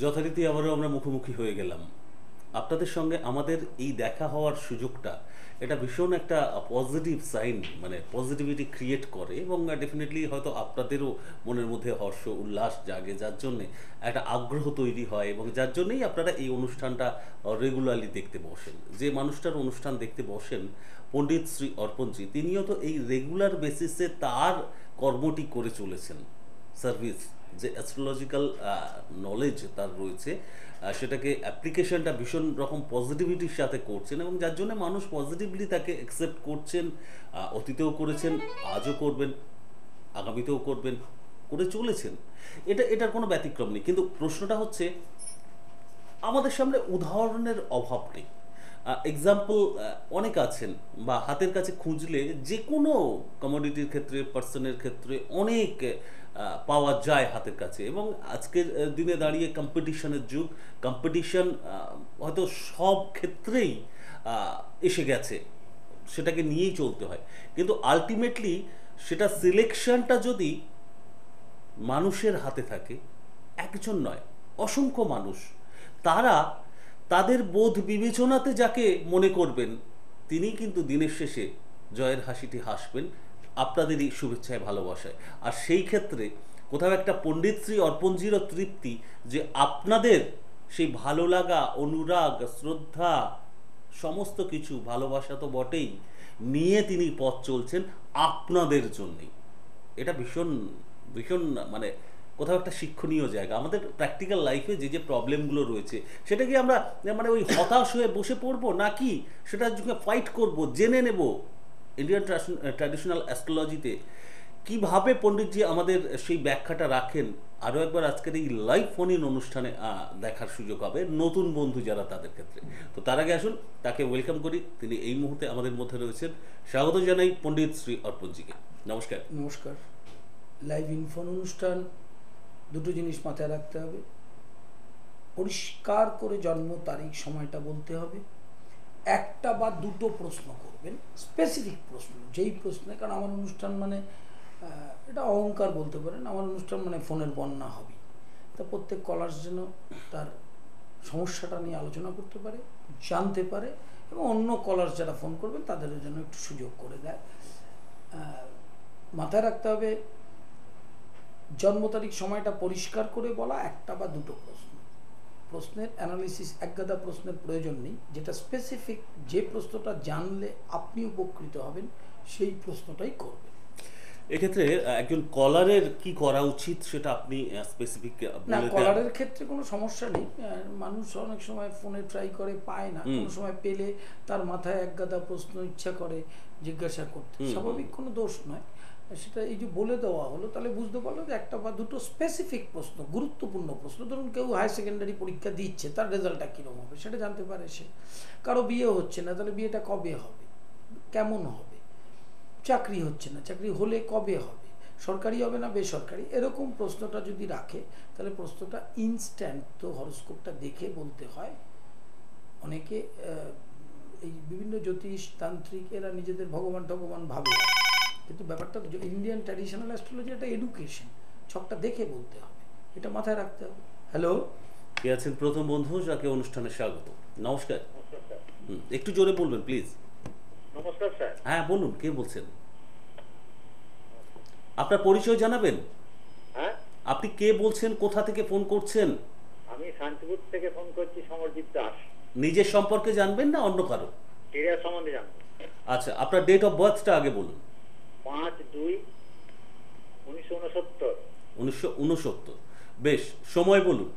যথারীতি আবারও আমরা মুখোমুখি হয়ে গেলাম। আপনাদের সঙ্গে আমাদের এই দেখা হওয়ার সুযোগটা এটা ভীষণ একটা পজিটিভ সাইন মানে পজিটিভিটি ক্রিয়েট করে এবং ডেফিনেটলি হয়তো আপনাদেরও মনের মধ্যে হর্ষ, উল্লাস জাগে, যার জন্যে একটা আগ্রহ তৈরি হয় এবং যার জন্যেই আপনারা এই অনুষ্ঠানটা রেগুলারলি দেখতে বসেন। যে মানুষটার অনুষ্ঠান দেখতে বসেন, পণ্ডিত শ্রী অর্পণজি, তিনিও তো এই রেগুলার বেসিসে তার কর্মটি করে চলেছেন। সার্ভিস যে অ্যাস্ট্রোলজিক্যাল নলেজ তার রয়েছে সেটাকে অ্যাপ্লিকেশনটা ভীষণ রকম পজিটিভিটির সাথে করছেন এবং যার জন্য মানুষ পজিটিভলি তাকে অ্যাকসেপ্ট করছেন অতীতেও করেছেন, আজও করবেন, আগামীতেও করবেন, করে চলেছেন। এটা, এটার কোনো ব্যতিক্রম নেই। কিন্তু প্রশ্নটা হচ্ছে, আমাদের সামনে উদাহরণের অভাব নেই। এক্সাম্পল অনেক আছেন বা হাতের কাছে খুঁজলে যে কোনো কমোডিটির ক্ষেত্রে পার্সনের ক্ষেত্রে অনেক পাওয়া যায় হাতের কাছে। এবং আজকের দিনে দাঁড়িয়ে কম্পিটিশনের যুগ কম্পিটিশন হয়তো সব ক্ষেত্রেই এসে গেছে। সেটাকে নিয়েই চলতে হয়। কিন্তু আলটিমেটলি সেটা সিলেকশনটা যদি মানুষের হাতে থাকে, একজন নয়, অসংখ্য মানুষ, তারা তাদের বোধ বিবেচনাতে যাকে মনে করবেন, তিনি কিন্তু দিনের শেষে জয়ের হাসিটি হাসবেন। আপনাদেরই শুভেচ্ছায় ভালোবাসায়। আর সেই ক্ষেত্রে কোথাও একটা পণ্ডিত শ্রী অর্পণজিরও তৃপ্তি যে আপনাদের সেই ভালো লাগা, অনুরাগ, শ্রদ্ধা, সমস্ত কিছু, ভালোবাসা তো বটেই, নিয়ে তিনি পথ চলছেন আপনাদের জন্যই। এটা ভীষণ ভীষণ মানে কোথাও একটা শিক্ষণীয় জায়গা। আমাদের প্র্যাকটিক্যাল লাইফে যে যে প্রবলেমগুলো রয়েছে, সেটা কি আমরা মানে ওই হতাশ হয়ে বসে পড়ব নাকি সেটার জন্য ফাইট করব, জেনে নেব? ইন্ডিয়ান ট্র্যাডিশনাল অ্যাস্ট্রোলজিতে কীভাবে পণ্ডিতজি আমাদের সেই ব্যাখ্যাটা রাখেন? আরও একবার আজকের এই লাইভ ফোন ইন অনুষ্ঠানে দেখার সুযোগ হবে নতুন বন্ধু যারা তাদের ক্ষেত্রে। তো তার আগে আসুন, তাকে ওয়েলকাম করি। তিনি এই মুহূর্তে আমাদের মধ্যে রয়েছেন। স্বাগত জানাই পণ্ডিত শ্রী অর্পণজিকে। নমস্কার। নমস্কার। লাইভ ইনফোন অনুষ্ঠান দুটো জিনিস মাথায় রাখতে হবে। পরিষ্কার করে জন্ম তারিখ সময়টা বলতে হবে। একটা বা দুটো প্রশ্ন করবেন স্পেসিফিক প্রশ্ন, যেই প্রশ্নে, কারণ আমার অনুষ্ঠান মানে এটা অহংকার বলতে পারেন, আমার অনুষ্ঠান মানে ফোনের বন্যা হবে তা প্রত্যেক কলার্স যেন তার সমস্যাটা নিয়ে আলোচনা করতে পারে, জানতে পারে, এবং অন্য কলার্স যারা ফোন করবেন, তাদেরও যেন একটু সুযোগ করে দেয়। মাথায় রাখতে হবে জন্ম তারিখ সময়টা পরিষ্কার করে বলা একটা বা দুটো প্রশ্ন। প্রশ্নের অ্যানালিসিস একগাদা প্রশ্নের প্রয়োজন নেই যেটা স্পেসিফিক যে প্রশ্নটা জানলে আপনি উপকৃত হবেন সেই প্রশ্নটাই করবেন। এক্ষেত্রে একজন কলারের কি করা উচিত সেটা আপনি স্পেসিফিক না কলারের ক্ষেত্রে কোনো সমস্যা নেই। মানুষ অনেক সময় ফোনে ট্রাই করে পায় না। কোনো সময় পেলে তার মাথায় একগাদা প্রশ্ন ইচ্ছা করে জিজ্ঞাসা করতে। স্বাভাবিক কোনো দোষ নয়। সেটা এই যে বলে দেওয়া হলো, তাহলে বুঝতে পারল যে একটা বা দুটো স্পেসিফিক প্রশ্ন, গুরুত্বপূর্ণ প্রশ্ন। ধরুন কেউ হায়ার সেকেন্ডারি পরীক্ষা দিচ্ছে, তার রেজাল্টটা কীরকম হবে সেটা জানতে পারে সে। কারও বিয়ে হচ্ছে না, তাহলে বিয়েটা কবে হবে? কেমন হবে? চাকরি হচ্ছে না, চাকরি হলে কবে হবে? সরকারি হবে না বেসরকারি? এরকম প্রশ্নটা যদি রাখে, তাহলে প্রশ্নটা ইনস্ট্যান্ট তো হরস্কোপটা দেখে বলতে হয়। অনেকে এই বিভিন্ন জ্যোতিষ তান্ত্রিক এরা নিজেদের ভগবান ভগবান ভাবে। কিন্তু ব্যাপারটা ইন্ডিয়ান ট্র্যাডিশনাল অ্যাস্ট্রোলজি একটা এডুকেশন ছকটা দেখে বলতে হবে এটা মাথায় রাখতে হবে। হ্যালো কে আছেন? প্রথম বন্ধু যাকে অনুষ্ঠানে স্বাগত। নমস্কার। একটু জোরে বলবেন প্লিজ নমস্কার স্যার। হ্যাঁ বলুন কে বলছেন? আপনার পরিচয় জানাবেন? হ্যাঁ? আপনি কে বলছেন কোথা থেকে ফোন করছেন? আমি শান্তিপুর থেকে ফোন করছি সমরজিৎ দাস। নিজের সম্পর্কে জানবেন না অন্য কারও? কেরিয়ার সম্বন্ধে জানব। আচ্ছা আপনার ডেট অফ বার্থটা আগে বলুন। পাঁচ দুই উনিশশো উনসত্তর উনিশশো উনসত্তর বেশ সময় বলুন।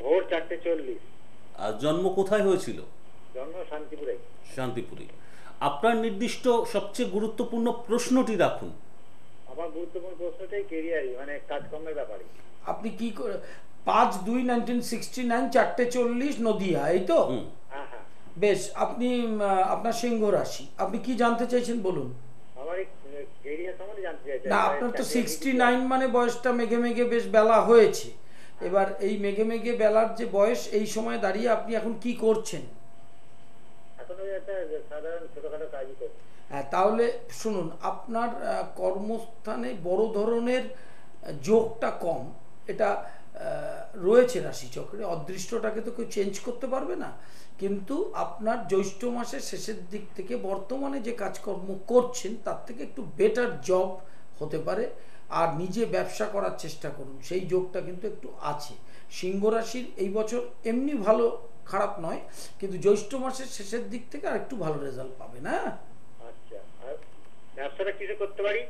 ভোর চারটে চল্লিশ। আর জন্ম কোথায় হয়েছিল? জন্ম শান্তিপুরে। শান্তিপুরে। আপনার নির্দিষ্ট সবচেয়ে গুরুত্বপূর্ণ প্রশ্নটি রাখুন। আমার গুরুত্বপূর্ণ প্রশ্নটাই কেরিয়ারই মানে কাজকর্মের ব্যাপারে। আপনি কি করে পাঁচ দুই নাইনটিন সিক্সটি নাইন চারটে চল্লিশ নদিয়া এই তো? হ্যাঁ হ্যাঁ। বেশ আপনি আপনার সিংহ রাশি। আপনি কি জানতে চাইছেন বলুন আমার এই কেরিয়ার সম্বন্ধে জানতে চাইছি না আপনার তো সিক্সটি নাইন মানে বয়সটা মেঘে মেঘে বেশ বেলা হয়েছে। এবার এই মেঘে মেঘে বেলার যে বয়স এই সময় দাঁড়িয়ে আপনি এখন কি করছেন? এখন ওই একটা সাধারণ ছোটখাটো কাজই করছি। হ্যাঁ তাহলে শুনুন আপনার কর্মস্থানে বড় ধরনের যোগটা কম। এটা রয়েছে রাশিচক্রে, অদৃষ্টটাকে তো কেউ চেঞ্জ করতে পারবে না। কিন্তু আপনার জ্যৈষ্ঠ মাসের শেষের দিক থেকে বর্তমানে যে কাজকর্ম করছেন, তার থেকে একটু বেটার জব হতে পারে। আর নিজে ব্যবসা করার চেষ্টা করুন, সেই যোগটা কিন্তু একটু আছে। সিংহ রাশির এই বছর এমনি ভালো, খারাপ নয়, কিন্তু জ্যৈষ্ঠ মাসের শেষের দিক থেকে আর একটু ভালো রেজাল্ট পাবে না আচ্ছা ব্যবসাটা কিসে করতে পারি?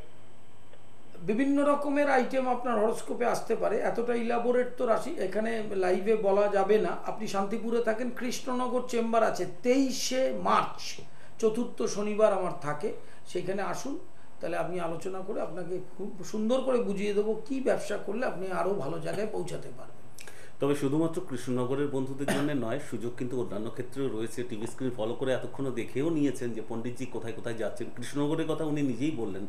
বিভিন্ন রকমের আইটেম আপনার হরস্কোপে আসতে পারে। এতটা ইলাবোরেট তো রাশি এখানে লাইভে বলা যাবে না। আপনি শান্তিপুরে থাকেন, কৃষ্ণনগর চেম্বার আছে তেইশে মার্চ, চতুর্থ শনিবার আমার থাকে। সেখানে আসুন, তাহলে আপনি আলোচনা করে আপনাকে খুব সুন্দর করে বুঝিয়ে দেবো কি ব্যবসা করলে আপনি আরও ভালো জায়গায় পৌঁছাতে পারবেন। তবে শুধুমাত্র কৃষ্ণনগরের বন্ধুদের জন্য নয়, সুযোগ কিন্তু অন্যান্য ক্ষেত্রেও রয়েছে। টিভি স্ক্রিন ফলো করে এতক্ষণও দেখেও নিয়েছেন যে পণ্ডিতজি কোথায় কোথায় যাচ্ছেন। কৃষ্ণনগরের কথা উনি নিজেই বললেন।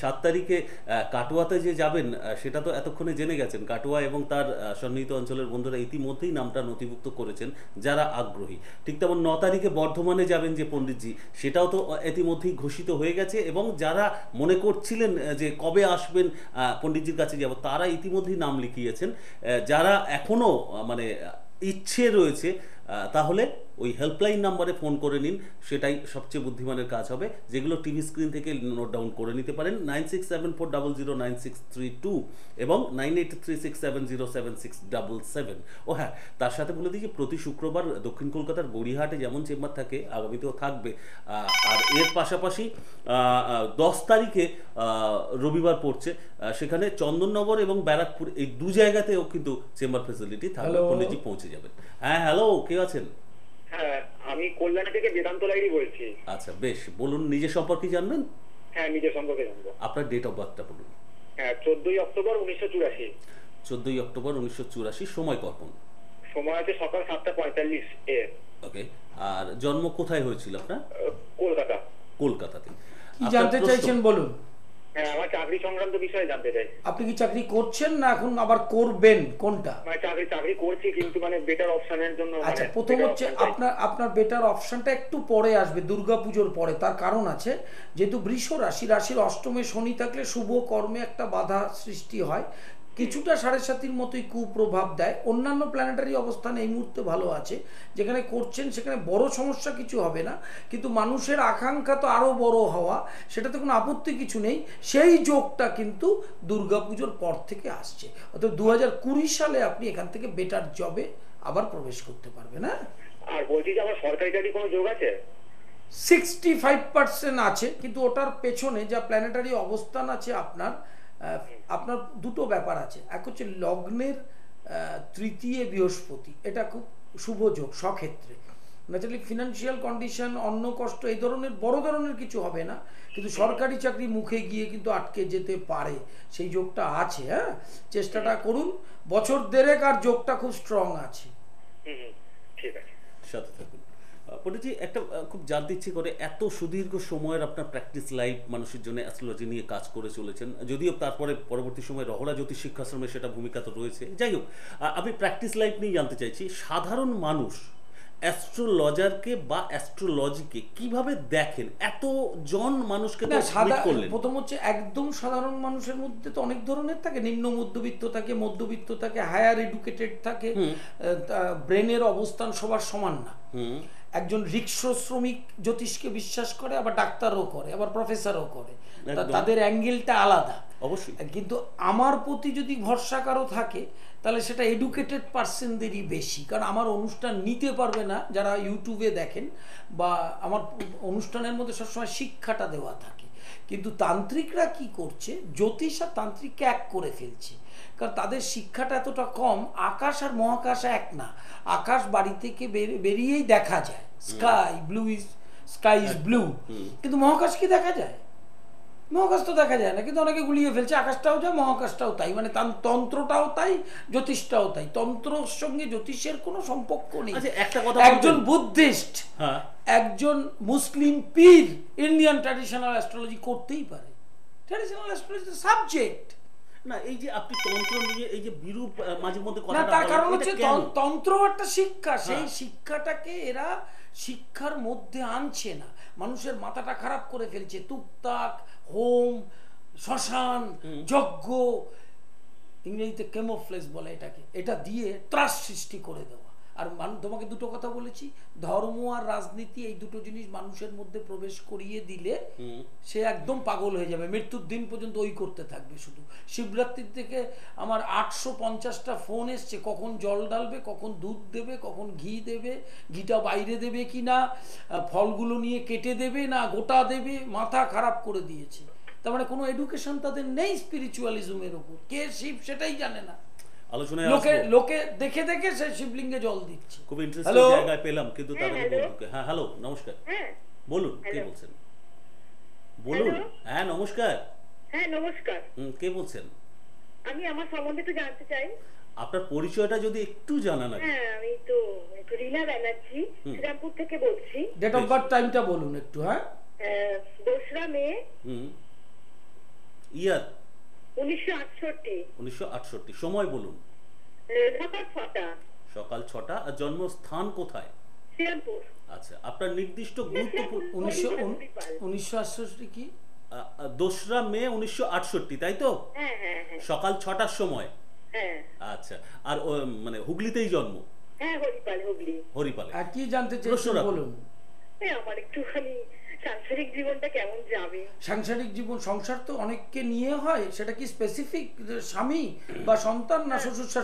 সাত তারিখে কাটোয়াতে যে যাবেন সেটা তো এতক্ষণে জেনে গেছেন। কাটোয়া এবং তার সন্নিহিত অঞ্চলের বন্ধুরা ইতিমধ্যেই নামটা নথিভুক্ত করেছেন যারা আগ্রহী। ঠিক তেমন ন তারিখে বর্ধমানে যাবেন যে পণ্ডিতজি, সেটাও তো ইতিমধ্যেই ঘোষিত হয়ে গেছে এবং যারা মনে করছিলেন যে কবে আসবেন পণ্ডিতজির কাছে যাব, তারা ইতিমধ্যেই নাম লিখিয়েছেন। যারা এখনও আ, মানে ইচ্ছে রয়েছে তাহলে ওই হেল্পলাইন নাম্বারে ফোন করে নিন সেটাই সবচেয়ে বুদ্ধিমানের কাজ হবে। যেগুলো টিভি স্ক্রিন থেকে নোট ডাউন করে নিতে পারেন nine six seven four double zero nine six three two এবং nine eight three six seven zero seven six double seven ও হ্যাঁ তার সাথে বলে দিই যে প্রতি শুক্রবার দক্ষিণ কলকাতার গড়িয়াহাটে যেমন চেম্বার থাকে আগামীতেও থাকবে। আর এর পাশাপাশি দশ তারিখে রবিবার পড়ছে। সেখানে চন্দননগর এবং ব্যারাকপুর এই দু জায়গাতেও কিন্তু চেম্বার ফেসিলিটি থাকবে. পণ্ডিতজি পৌঁছে যাবেন। হ্যাঁ হ্যালো কে আছেন? হ্যাঁ আমি কল্যাণী থেকে বেদান্ত লাইরি বলছি। আচ্ছা বেশ। বলুন নিজের সম্পর্কে জানবেন? হ্যাঁ নিজের সম্পর্কে জানব। আপনার ডেট অফ বার্থটা বলুন। হ্যাঁ চোদ্দই অক্টোবর উনিশশো চুরাশি। চোদ্দই অক্টোবর উনিশশো চুরাশি সময় কখন? সময় আছে সকাল সাতটা পঁয়তাল্লিশ এ। ওকে আর জন্ম কোথায় হয়েছিল আপনার? কলকাতা। কলকাতাতে কি জানতে চাইছেন বলুন? আমার চাকরি সংক্রান্ত বিষয়ে জানতে চাই। আপনি কি চাকরি করছেন না এখন আবার করবেন? কোনটা? মানে চাকরি চাকরি করছি কিন্তু মানে বেটার অপশনের জন্য আচ্ছা মানে প্রথম হচ্ছে আপনার আপনার বেটার অপশনটা একটু পরে আসবে দুর্গাপুজোর পরে। তার কারণ আছে যেহেতু বৃষ রাশি রাশির অষ্টমে শনি থাকলে শুভ কর্মে একটা বাধা সৃষ্টি হয়। কিছুটা সাড়ে সাতির মতোই কুপ্রভাব দেয়। অন্যান্য প্ল্যানেটারি অবস্থান এই মুহূর্তে ভালো আছে। যেখানে করছেন সেখানে বড় সমস্যা কিছু হবে না। কিন্তু মানুষের আকাঙ্ক্ষা তো আরও বড় হওয়া সেটাতে কোনো আপত্তি কিছু নেই। সেই যোগটা কিন্তু দুর্গাপুজোর পর থেকে আসছে। অর্থাৎ দু হাজার কুড়ি সালে আপনি এখান থেকে বেটার জবে আবার প্রবেশ করতে পারবেন হ্যাঁ? আর বলছি যে আমার সরকারি চাকরি কোনো যোগ আছে? সিক্সটি ফাইভ পার্সেন্ট আছে। কিন্তু ওটার পেছনে যা প্ল্যানেটারি অবস্থান আছে আপনার আপনার দুটো ব্যাপার আছে। এক হচ্ছে লগ্নের তৃতীয় বৃহস্পতি। এটা খুব শুভ যোগ সক্ষেত্রে। ন্যাচারালি ফিনান্সিয়াল কন্ডিশন অন্য কষ্ট এই ধরনের বড় ধরনের কিছু হবে না। কিন্তু সরকারি চাকরি মুখে গিয়ে কিন্তু আটকে যেতে পারে। সেই যোগটা আছে হ্যাঁ? চেষ্টাটা করুন। বছর দেড়েক আর যোগটা খুব স্ট্রং আছে। ঠিক আছে। সাথে থাকুন। পণ্ডিতজি একটা খুব জানতে ইচ্ছে করে এত সুদীর্ঘ সময়ের আপনার প্র্যাকটিস লাইফ মানুষের জন্য অ্যাস্ট্রোলজি নিয়ে কাজ করে চলেছেন যদিও তারপরে পরবর্তী সময় রহরা জ্যোতিষ শিক্ষাশ্রমে সেটা ভূমিকা তো রয়েছে। যাই হোক আমি প্র্যাকটিস লাইফ নিয়ে জানতে চাইছি সাধারণ মানুষ অ্যাস্ট্রোলজারকে বা অ্যাস্ট্রোলজিকে কীভাবে দেখেন? এত জন মানুষকে করলেন। প্রথম হচ্ছে একদম সাধারণ মানুষের মধ্যে তো অনেক ধরনের থাকে নিম্ন মধ্যবিত্ত থাকে মধ্যবিত্ত থাকে হায়ার এডুকেটেড থাকে ব্রেনের অবস্থান সবার সমান না। একজন রিক্সো শ্রমিক জ্যোতিষকে বিশ্বাস করে আবার ডাক্তারও করে আবার প্রফেসরও করে। তাদের অ্যাঙ্গেলটা আলাদা। অবশ্যই। কিন্তু আমার প্রতি যদি ভরসা কারও থাকে তাহলে সেটা এডুকেটেড পার্সনদেরই বেশি। কারণ আমার অনুষ্ঠান নিতে পারবে না যারা ইউটিউবে দেখেন বা আমার অনুষ্ঠানের মধ্যে সবসময় শিক্ষাটা দেওয়া থাকে। কিন্তু তান্ত্রিকরা কি করছে? জ্যোতিষ আর তান্ত্রিককে এক করে ফেলছে। কারণ তাদের শিক্ষাটা এতটা কম আকাশ আর মহাকাশ এক না। আকাশ বাড়ি থেকে বের- বেরিয়েই দেখা যায়। Sky blue is sky is blue. কিন্তু মহাকাশ কি দেখা যায়? মহাকাশ তো দেখা যায় না কিন্তু অনেকে গুলিয়ে ফেলছে। আকাশটাও যায় মহাকাশটাও তাই। মানে তান- তন্ত্রটাও তাই জ্যোতিষটাও তাই। তন্ত্রর সঙ্গে জ্যোতিষের কোনো সম্পর্ক নেই। আচ্ছা, একটা কথা একজন বুদ্ধিস্ট হ্যাঁ। একজন মুসলিম পীর ইন্ডিয়ান ট্র্যাডিশনাল অ্যাস্ট্রোলজি করতেই পারে। ট্র্যাডিশনাল অ্যাস্ট্রোলজি সাবজেক্ট না এই যে আপনি তন্ত্র নিয়ে এই যে বিরূপ মাঝে মধ্যে না তার কারণ হচ্ছে? তন্ত্র একটা শিক্ষা। সেই হ্যাঁ। শিক্ষাটাকে এরা শিক্ষার মধ্যে আনছে না। মানুষের মাথাটা খারাপ করে ফেলছে। তুকতাক হোম শ্মশান যজ্ঞ ইংরেজিতে কেমোফ্লেস বলে এটাকে। এটা দিয়ে ত্রাস সৃষ্টি করে দেওয়া। আর মানুষ তোমাকে দুটো কথা বলেছি ধর্ম আর রাজনীতি এই দুটো জিনিস মানুষের মধ্যে প্রবেশ করিয়ে দিলে সে একদম পাগল হয়ে যাবে মৃত্যুর দিন পর্যন্ত ওই করতে থাকবে শুধু। শিবরাত্রির থেকে আমার আটশো পঞ্চাশটা ফোন এসছে কখন জল ডালবে কখন দুধ দেবে কখন ঘি দেবে ঘিটা বাইরে দেবে কি না ফলগুলো নিয়ে কেটে দেবে না গোটা দেবে মাথা খারাপ করে দিয়েছে। তার মানে কোনো এডুকেশন তাদের নেই স্পিরিচুয়ালিজমের ওপর। কে শিব সেটাই জানে না। আলোচনায় লোকে লোকে দেখে দেখে সে শিবলিঙ্গে জল দিচ্ছে। খুব ইন্টারেস্টিং জায়গায় পেলাম কিন্তু তার হ্যাঁ, হ্যালো। বন্ধুকে হ্যাঁ হ্যালো নমস্কার। হ্যাঁ। বলুন কে বলছেন? বলুন। হ্যাঁ নমস্কার। হ্যাঁ নমস্কার। হুম, কে বলছেন? আমি আমার সম্বন্ধে একটু জানতে চাই। আপনার পরিচয়টা যদি একটু জানান হ্যাঁ আমি তো একটু রীনা ব্যানার্জি। শ্রীরামপুর থেকে বলছি। ডেট অফ বার্থ টাইমটা বলুন একটু হ্যাঁ? দোসরা মে হুম। ইয়ার? উনিশশো সময় বলুন। সকাল ছটা। আর জন্মস্থান কোথায়? আচ্ছা আপনার নির্দিষ্ট গুরুত্বপূর্ণ উনিশশো উনিশশো আটষট্টি কি? দোসরা মে উনিশশো আটষট্টি তাই তো? হ্যাঁ হ্যাঁ হ্যাঁ। সকাল ছটার সময়? হ্যাঁ। আচ্ছা আর মানে হুগলিতেই জন্ম? হ্যাঁ হরিপাল আর কি জানতে রাখুন। বলুন। আমার একটুখানি সাংসারিক জীবনটা কেমন যাবে? সাংসারিক জীবন সংসার তো অনেককে নিয়ে হয় সেটা কি স্পেসিফিক স্বামী বা সন্তান না শ্বশুর শাশুড়ি?